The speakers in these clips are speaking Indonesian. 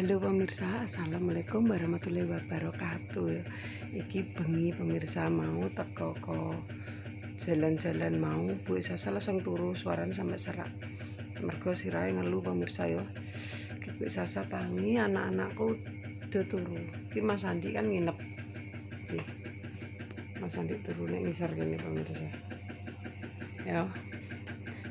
Halo pemirsa, Assalamualaikum warahmatullahi wabarakatuh. Iki bengi pemirsa mau teko ko jalan-jalan mau Bu Sasa langsung turu suaranya sampai serak. Mergo sirai ngeluh pemirsa yo. Bu Sasa tangi anak-anakku udah turu. Iki Mas Andi kan nginep. Iki. Mas Andi turu nih ngisar gini pemirsa. Ya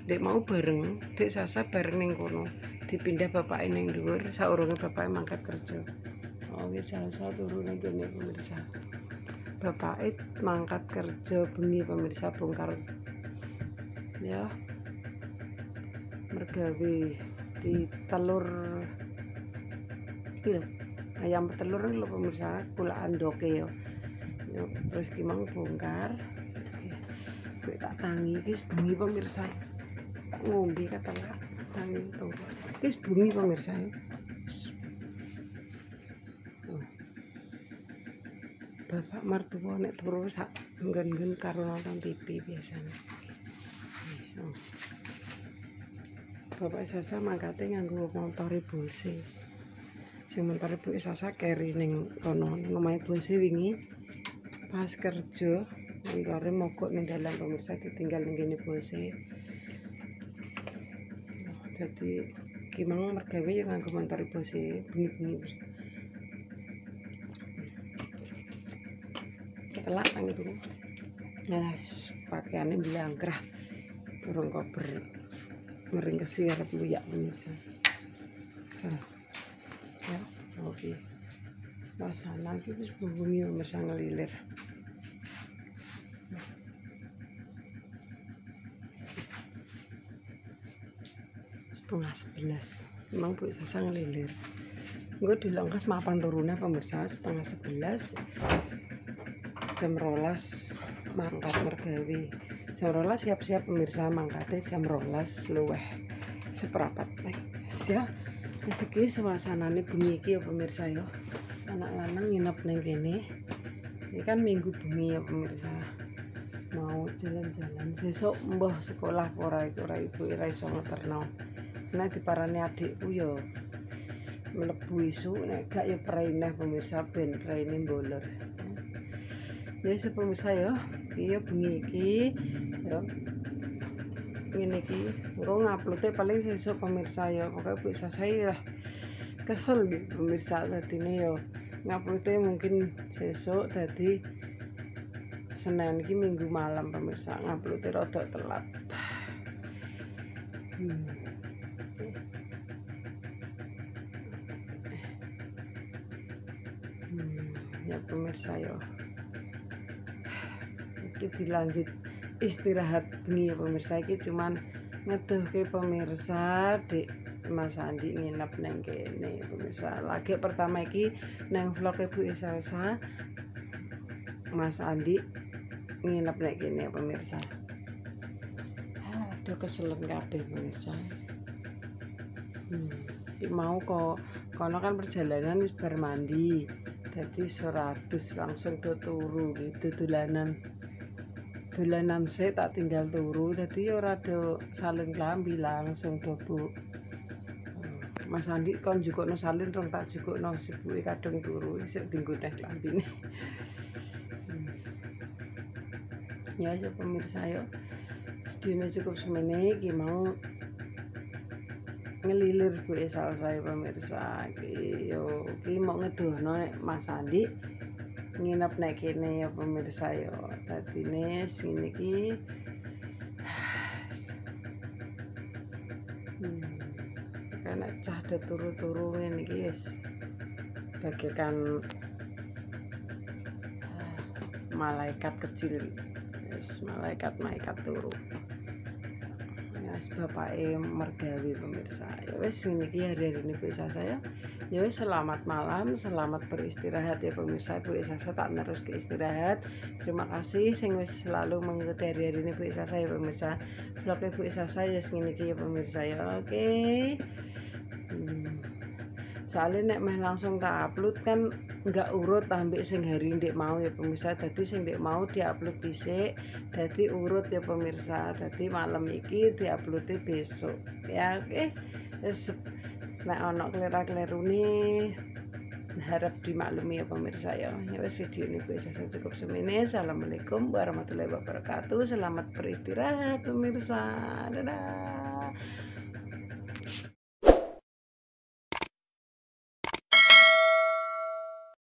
Dek mau bareng, Dek Sasa bareng ning kono dipindah bapak ini yang dhuwur saurunge bapak mangkat kerja. Oh iki salsa turu ning kene pemirsa. Bapak mangkat kerja bengi pemirsa bongkar ya mergawe di telur iki ayam telur lho pemirsa kulaan doke ya terus kimang bongkar. Gue tak tangi guys bengi pemirsa. Ngombe kata tangi tuh Wis bumi pemirsa ya. Bapak mertua nek turu sak nggen-nggen karo nonton TV biasanya. Oh. Bapak Sasa mangkate nganggo motor bose. Sing motor ibu Sasa keri ning kono ning omahe bose wingi pas kerja montore mogok ning dalan pemirsa ditinggal ning kene bose. Jadi gimana mergawe yang nganggo motor bose bengi-bengi ketelak kan itu? Nah pakaiannya belangkrah burung kober. Mering kesir buyak pemirsa so, ya oke. Okay. Masana iki wis bumi pemirsa ngelilir setengah sebelas memang bu sasa ngelilir. Gue dilongkas mapan turunnya pemirsa setengah sebelas. Jam rolas mangkat mergawi. Jam rolas siap-siap pemirsa mangkatnya jam rolas luweh seperapat ya. Siki suasananya bengi iki ya pemirsa ya. Anak lanang nginep neng kene. Ini kan minggu bengi ya pemirsa. Mau jalan-jalan. Besok mbah sekolah ora itu ora ibu ora iso ngeterno nek diparani adikku yo mlebu isu nek gak yo praineh pemirsa ben praine mbolor ya se pemirsa yo iki bengi iki yo ngene iki engko paling sesuk pemirsa yo pokoke bisa saya kesel gitu pemirsa tadi yo nguploade mungkin sesuk tadi Senin iki minggu malam pemirsa. Nguploade rada telat. Hmm. hmm, ya pemirsa yo iki dilanjut istirahat bengi ya pemirsa. Iki cuman ngeduhke pemirsa di Mas Andi nginep neng kene pemirsa. Lagi pertama iki neng vlog Ibu Isalsa Mas Andi nginep neng kene pemirsa. Aduh keselen kabeh pemirsa. Hmm. mau kok. Kono kan perjalanan wis mandi jadi 100 langsung do turu gitu dolanan. Dolanan saya tak tinggal turu jadi ora do saling lambi langsung do bu. Mas Andi kon juga no salin rong tak juga no si gue kadang turu isik tinggu teh lambi nih ya ya pemirsa yo. Sedihnya cukup semene iki mau ngelilir gue saya pemirsa. Yo iki mau ngedono nek Mas Andi nginep nek kene ya pemirsa yo dadine sini iki hmm. karena cah ada turu-turu ini guys bagaikan malaikat kecil malaikat malaikat turu bapak mergawi pemirsa. Ya wes ini hari hari ini bisa saya. Ya wes selamat malam selamat beristirahat ya pemirsa. Bu Isa saya tak terus ke istirahat. Terima kasih sing wes selalu mengikuti hari ini Bu Isa saya pemirsa. Vlog Bu Isa saya ini ya pemirsa ya. Oke. Okay. hmm. Soalnya nek meh langsung tak upload kan nggak urut ambil sing hari ndek mau ya pemirsa. Tadi sing ndek mau diupload dhisik dadi urut ya pemirsa. Dadi malam iki diupload besok. Ya oke. Okay. nek ana kelira-kelirune harap dimaklumi ya pemirsa ya. Ya wes video ini gue saya cukup semene. Assalamualaikum warahmatullahi wabarakatuh. Selamat beristirahat pemirsa. Dadah